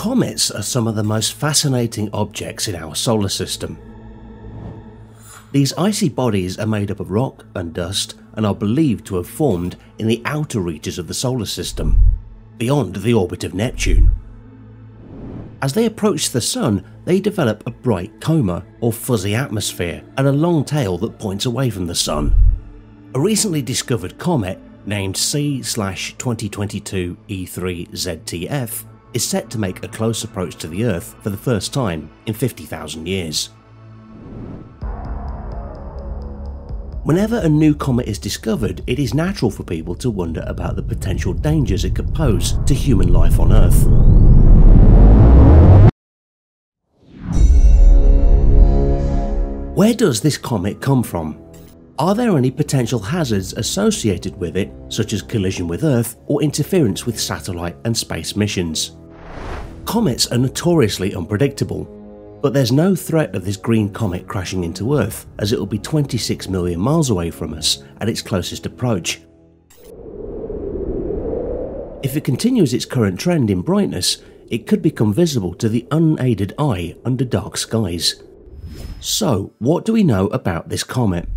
Comets are some of the most fascinating objects in our solar system. These icy bodies are made up of rock and dust and are believed to have formed in the outer reaches of the solar system, beyond the orbit of Neptune. As they approach the Sun, they develop a bright coma or fuzzy atmosphere and a long tail that points away from the Sun. A recently discovered comet named C-2022 E3 ZTF is set to make a close approach to the Earth for the first time in 50,000 years. Whenever a new comet is discovered, it is natural for people to wonder about the potential dangers it could pose to human life on Earth. Where does this comet come from? Are there any potential hazards associated with it, such as collision with Earth or interference with satellite and space missions? Comets are notoriously unpredictable, but there's no threat of this green comet crashing into Earth as it will be 26 million miles away from us at its closest approach. If it continues its current trend in brightness, it could become visible to the unaided eye under dark skies. So, what do we know about this comet?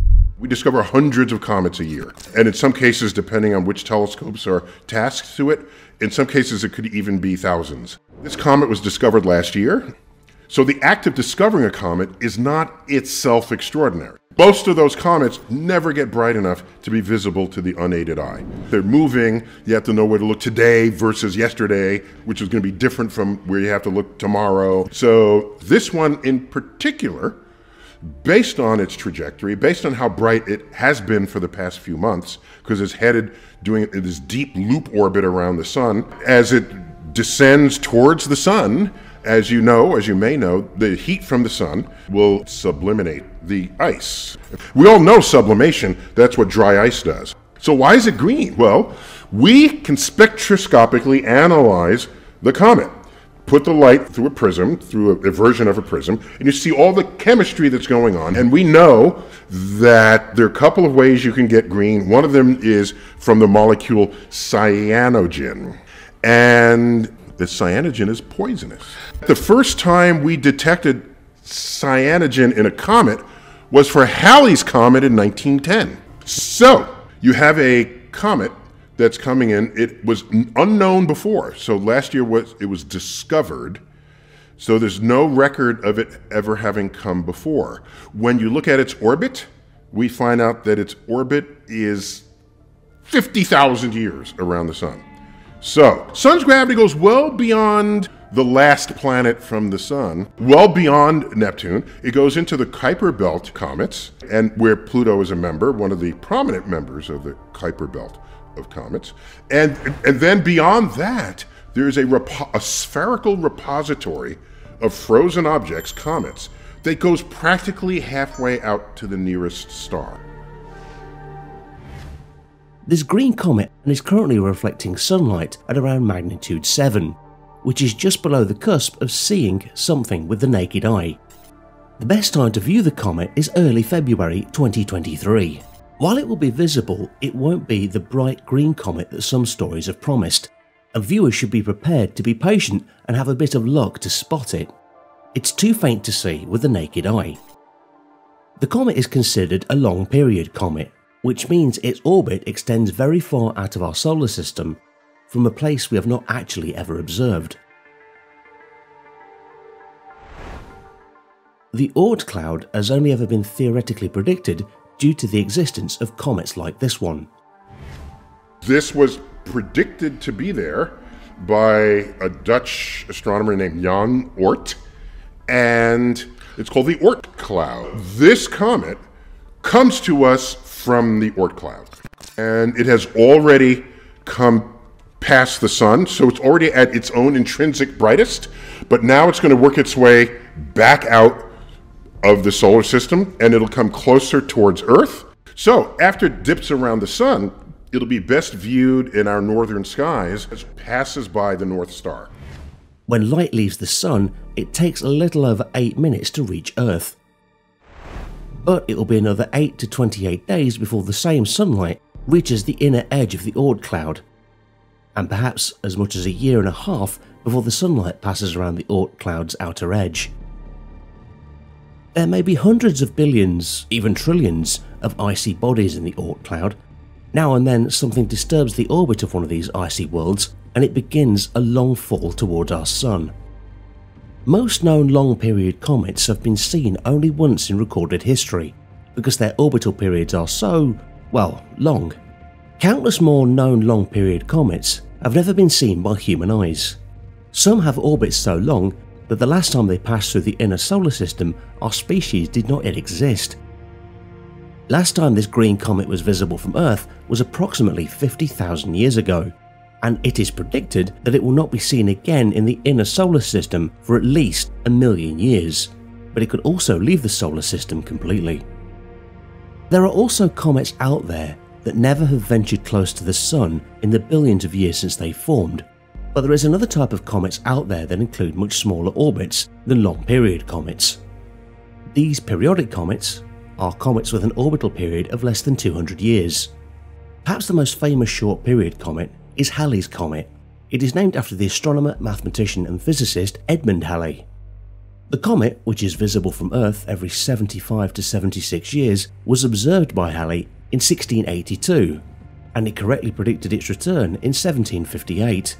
We discover hundreds of comets a year, and in some cases, depending on which telescopes are tasked to it, in some cases it could even be thousands. This comet was discovered last year, so the act of discovering a comet is not itself extraordinary. Most of those comets never get bright enough to be visible to the unaided eye. They're moving, you have to know where to look today versus yesterday, which is going to be different from where you have to look tomorrow. So, this one in particular based on its trajectory, based on how bright it has been for the past few months, because it's headed doing this deep loop orbit around the sun. As it descends towards the sun, as you know, as you may know, the heat from the sun will sublimate the ice. We all know sublimation, that's what dry ice does. So why is it green? Well, we can spectroscopically analyze the comet put the light through a prism, through a, a, version of a prism, and you see all the chemistry that's going on. And we know that there are a couple of ways you can get green. One of them is from the molecule cyanogen. And the cyanogen is poisonous. The first time we detected cyanogen in a comet was for Halley's Comet in 1910. So, you have a comet that's coming in. It was unknown before. So last year was it was discovered. So there's no record of it ever having come before. When you look at its orbit, we find out that its orbit is 50,000 years around the sun. So, sun's gravity goes well beyond the last planet from the sun, well beyond Neptune. It goes into the Kuiper Belt comets, and where Pluto is a member, one of the prominent members of the Kuiper Belt of comets. And, and then beyond that, there's a, a spherical repository of frozen objects, comets, that goes practically halfway out to the nearest star. This green comet is currently reflecting sunlight at around magnitude 7, which is just below the cusp of seeing something with the naked eye. The best time to view the comet is early February 2023. While it will be visible, it won't be the bright green comet that some stories have promised, and viewers should be prepared to be patient and have a bit of luck to spot it. It's too faint to see with the naked eye. The comet is considered a long period comet, which means its orbit extends very far out of our solar system from a place we have not actually ever observed. The Oort cloud has only ever been theoretically predicted due to the existence of comets like this one. This was predicted to be there by a Dutch astronomer named Jan Oort, and it's called the Oort cloud. This comet comes to us from the Oort cloud, and it has already come past the sun, so it's already at its own intrinsic brightest, but now it's going to work its way back out of the solar system and it'll come closer towards Earth. So after it dips around the sun, it'll be best viewed in our northern skies as it passes by the North Star. When light leaves the sun, it takes a little over 8 minutes to reach Earth. But it will be another 8 to 28 days before the same sunlight reaches the inner edge of the Oort cloud, and perhaps as much as a year and a half before the sunlight passes around the Oort cloud's outer edge. There may be hundreds of billions, even trillions, of icy bodies in the Oort cloud. Now and then something disturbs the orbit of one of these icy worlds and it begins a long fall towards our Sun. Most known long period comets have been seen only once in recorded history, because their orbital periods are so, well, long. Countless more known long period comets have never been seen by human eyes. Some have orbits so long that the last time they passed through the inner solar system, our species did not yet exist. Last time this green comet was visible from Earth was approximately 50,000 years ago, and it is predicted that it will not be seen again in the inner solar system for at least a million years, but it could also leave the solar system completely. There are also comets out there that never have ventured close to the Sun in the billions of years since they formed, but there is another type of comets out there that include much smaller orbits than long period comets. These periodic comets are comets with an orbital period of less than 200 years. Perhaps the most famous short period comet is Halley's Comet. It is named after the astronomer, mathematician and physicist Edmund Halley. The comet, which is visible from Earth every 75 to 76 years, was observed by Halley in 1682, and it correctly predicted its return in 1758.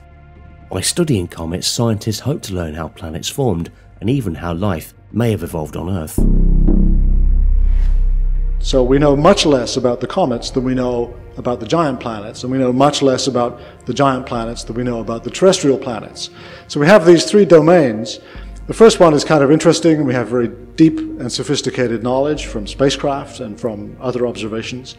By studying comets, scientists hope to learn how planets formed and even how life may have evolved on Earth. So we know much less about the comets than we know about the giant planets, and we know much less about the giant planets than we know about the terrestrial planets. So we have these three domains. The first one is kind of interesting. We have very deep and sophisticated knowledge from spacecraft and from other observations.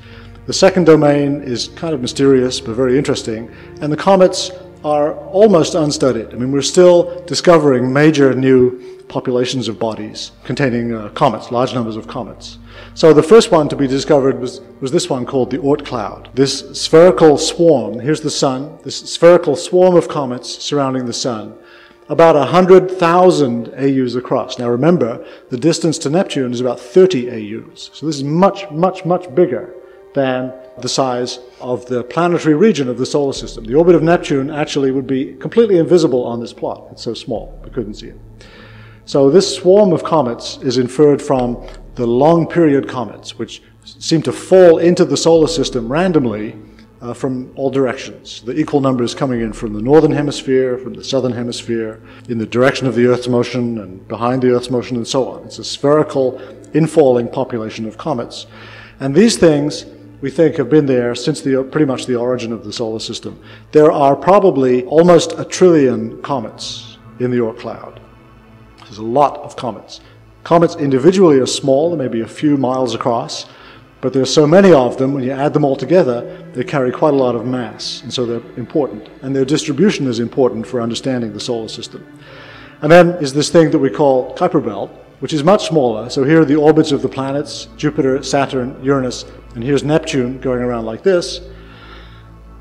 The second domain is kind of mysterious but very interesting, and the comets are almost unstudied. I mean, we're still discovering major new populations of bodies containing uh, comets, large numbers of comets. So the first one to be discovered was, was this one called the Oort cloud. This spherical swarm, here's the sun, this spherical swarm of comets surrounding the sun, about 100,000 AUs across. Now remember, the distance to Neptune is about 30 AUs. So this is much, much, much bigger than the size of the planetary region of the solar system. The orbit of Neptune actually would be completely invisible on this plot. It's so small, we couldn't see it. So this swarm of comets is inferred from the long period comets, which seem to fall into the solar system randomly uh, from all directions. The equal numbers coming in from the northern hemisphere, from the southern hemisphere, in the direction of the Earth's motion and behind the Earth's motion and so on. It's a spherical infalling population of comets. And these things we think have been there since the, pretty much the origin of the solar system. There are probably almost a trillion comets in the Oort cloud. There's a lot of comets. Comets individually are small, maybe a few miles across, but there's so many of them, when you add them all together, they carry quite a lot of mass, and so they're important. And their distribution is important for understanding the solar system. And then is this thing that we call Kuiper Belt, which is much smaller. So here are the orbits of the planets, Jupiter, Saturn, Uranus, and here's Neptune going around like this.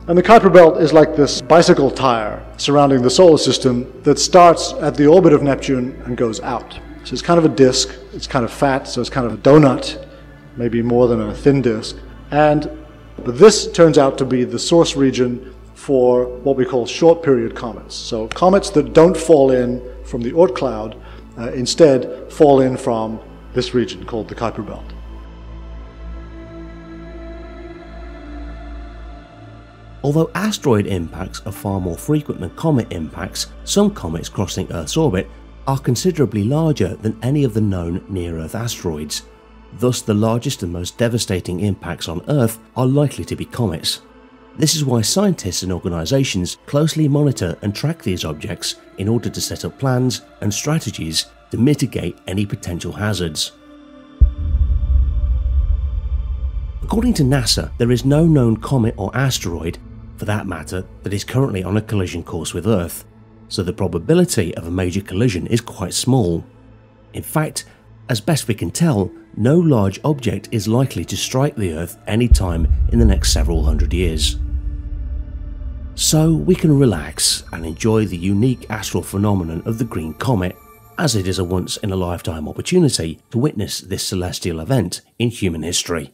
And the Kuiper Belt is like this bicycle tire surrounding the solar system that starts at the orbit of Neptune and goes out. So it's kind of a disk, it's kind of fat, so it's kind of a donut, maybe more than a thin disk. And but this turns out to be the source region for what we call short period comets. So comets that don't fall in from the Oort cloud uh, instead fall in from this region called the Kuiper Belt. Although asteroid impacts are far more frequent than comet impacts, some comets crossing Earth's orbit are considerably larger than any of the known near-Earth asteroids. Thus, the largest and most devastating impacts on Earth are likely to be comets. This is why scientists and organisations closely monitor and track these objects in order to set up plans and strategies to mitigate any potential hazards. According to NASA, there is no known comet or asteroid, for that matter, that is currently on a collision course with Earth, so the probability of a major collision is quite small. In fact, as best we can tell, no large object is likely to strike the Earth any time in the next several hundred years. So we can relax and enjoy the unique astral phenomenon of the Green Comet, as it is a once in a lifetime opportunity to witness this celestial event in human history.